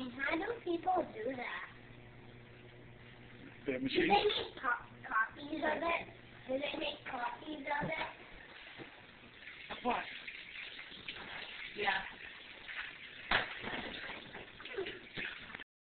thing. How do people do that? They Do they make co- copies of it? Do they make copies of it? What? Yeah.